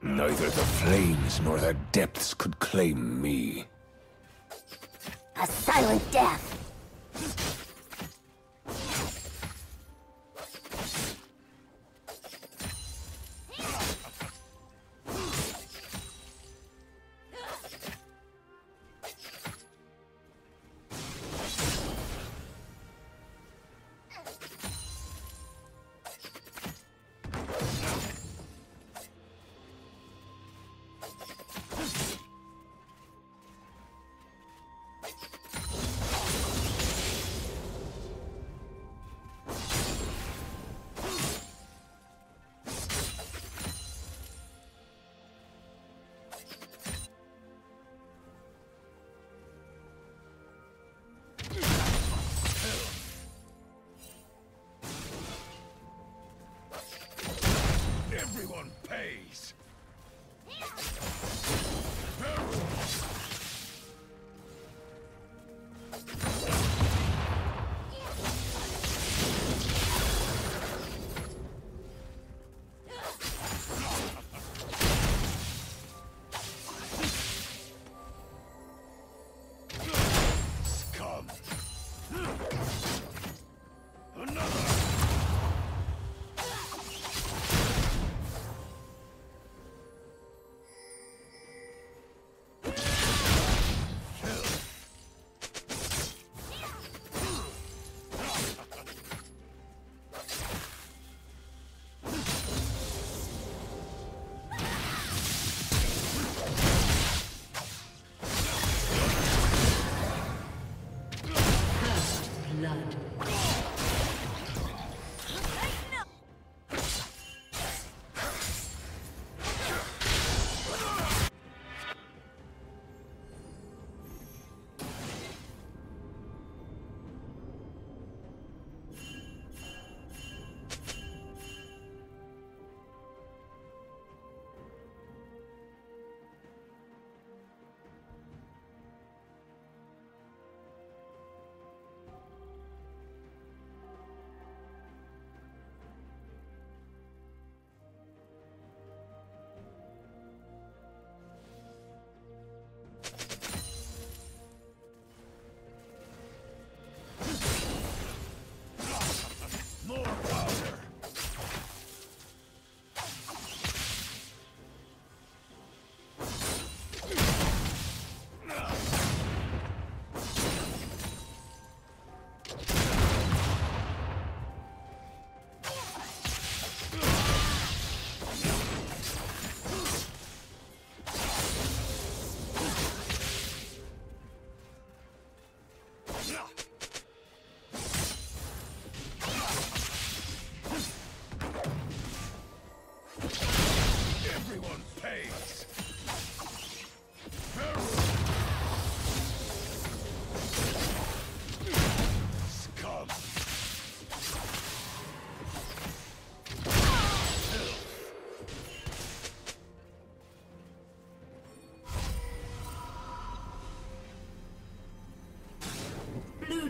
Neither the flames nor the depths could claim me. A silent death. Everyone pays!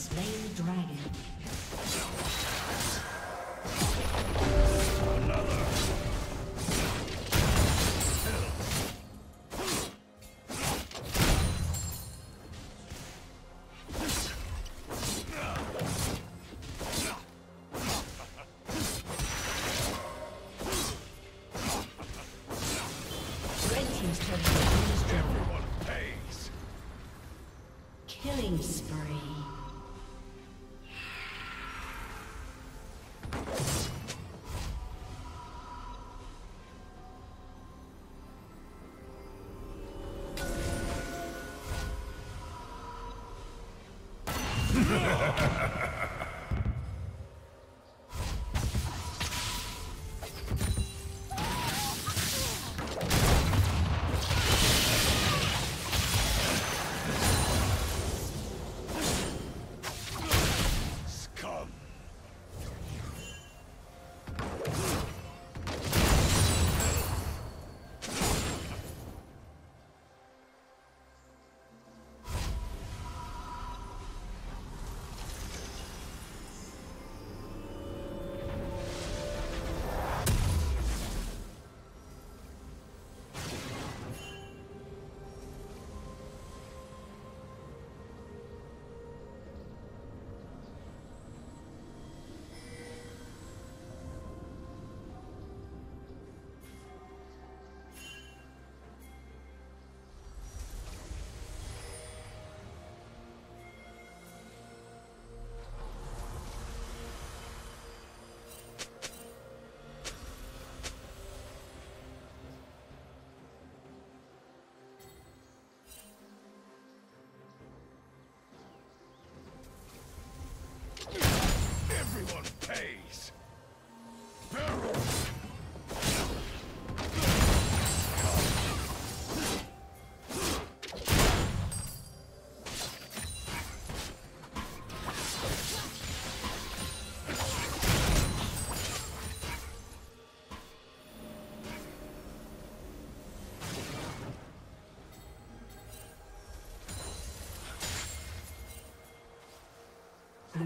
Slain the dragon. Everyone pays.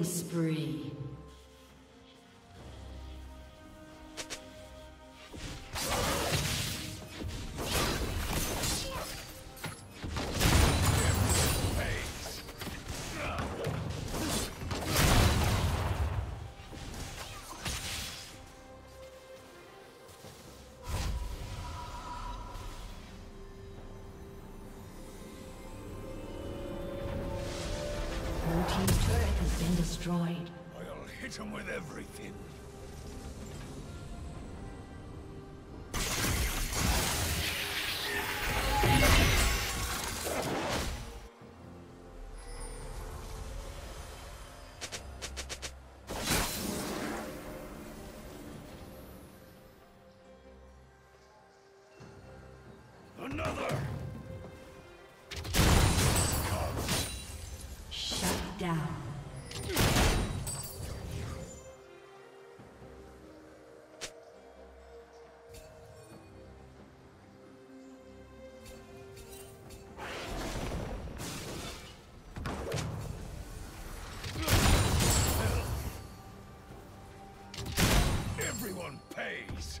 Spree. Destroyed. I'll hit him with everything. Another! Pays!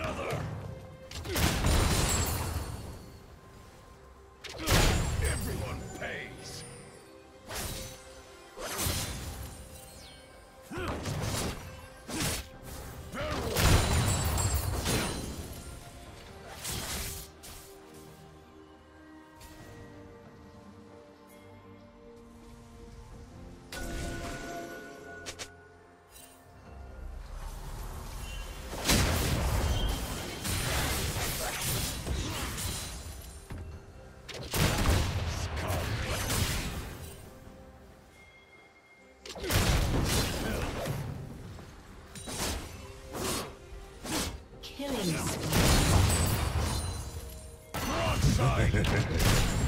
Another! Everyone pays! Barrel! Killing spree. Broadside! Everyone pays!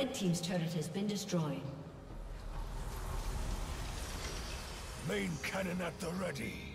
Red Team's turret has been destroyed. Main cannon at the ready.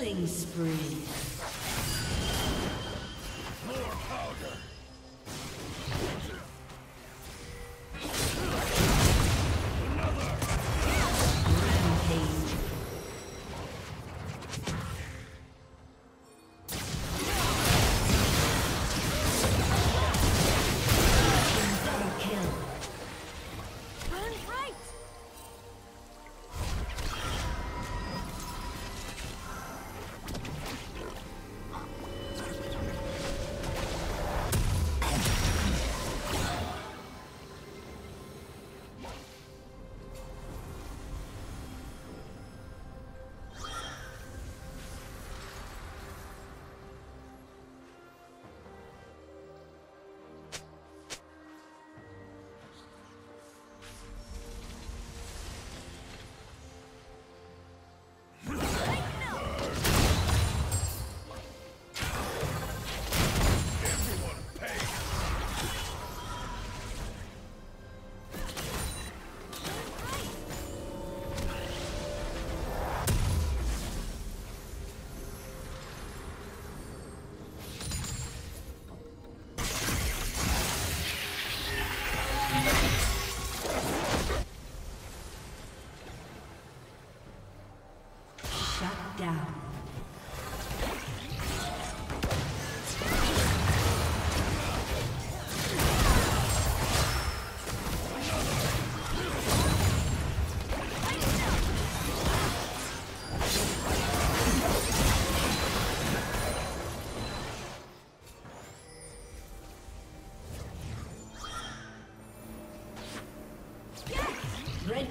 Killing spree.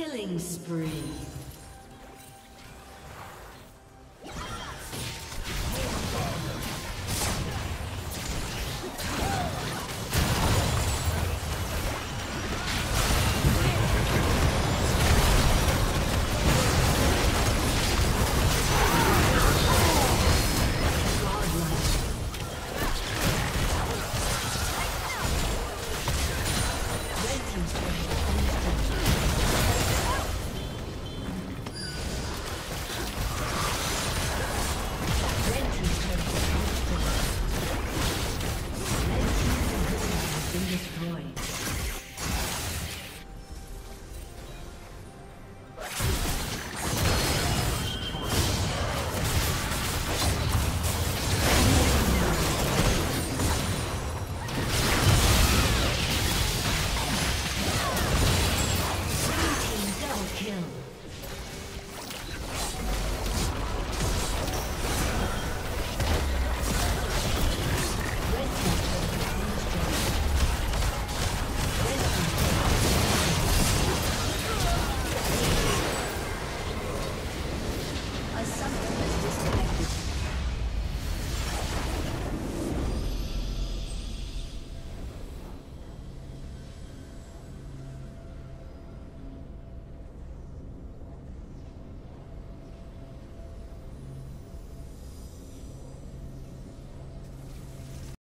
Killing spree.